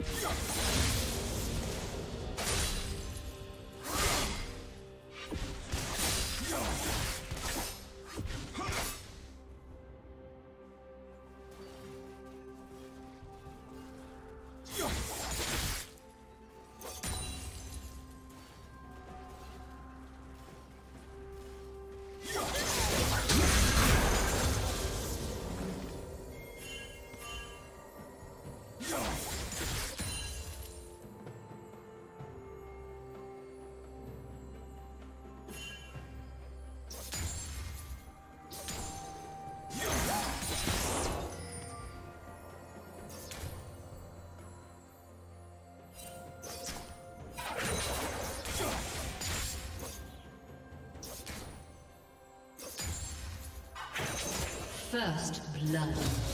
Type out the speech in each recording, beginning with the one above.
Yeah. First blood.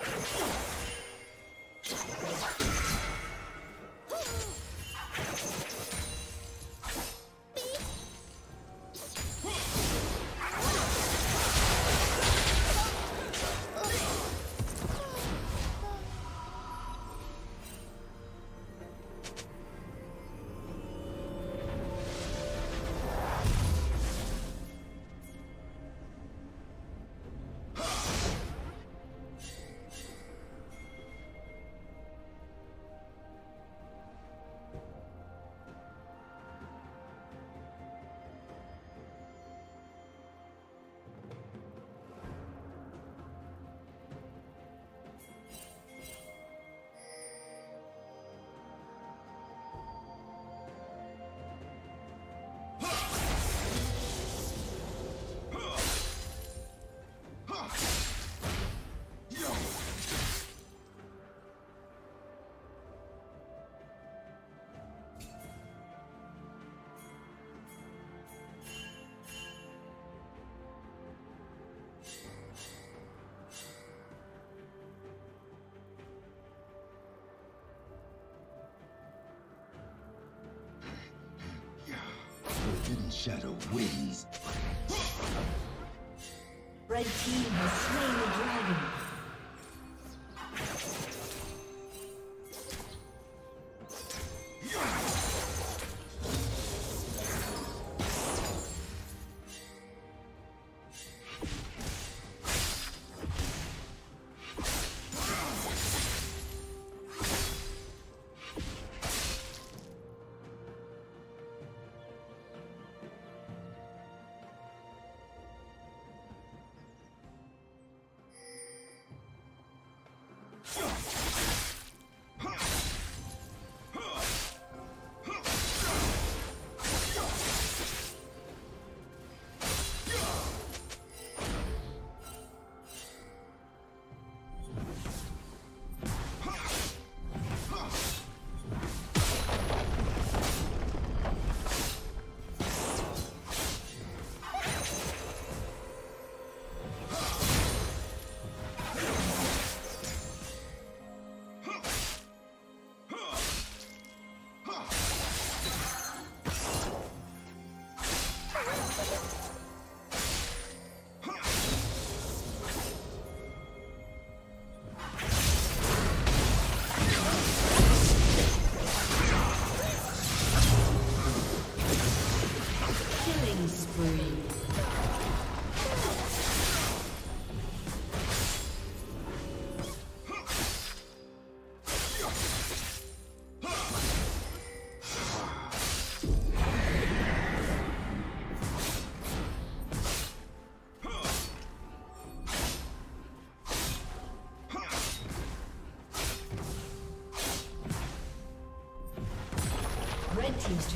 Down. Forbidden shadow wins. Red team has slain the dragon.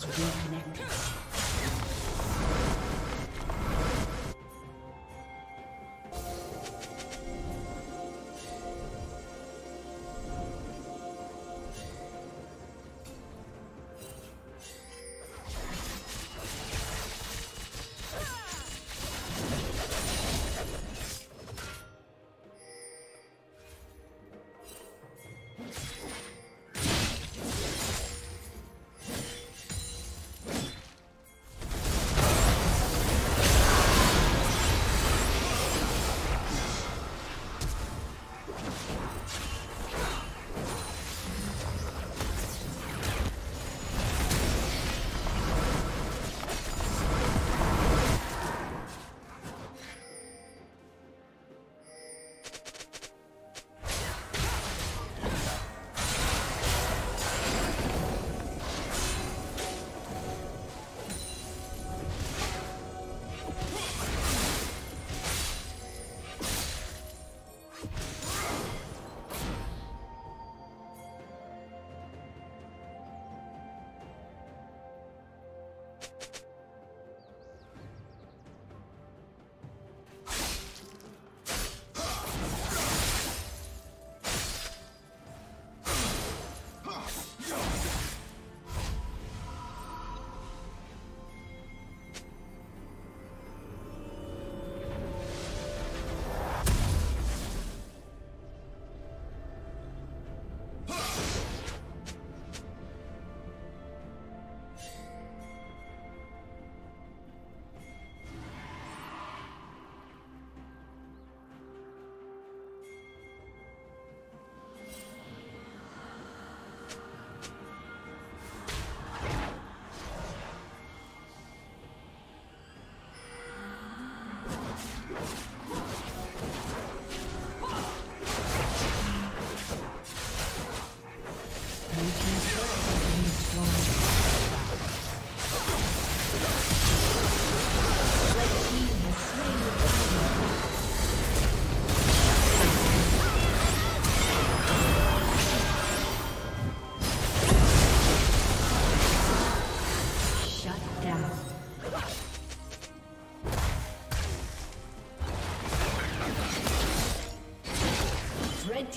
Summoner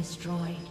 Destroyed.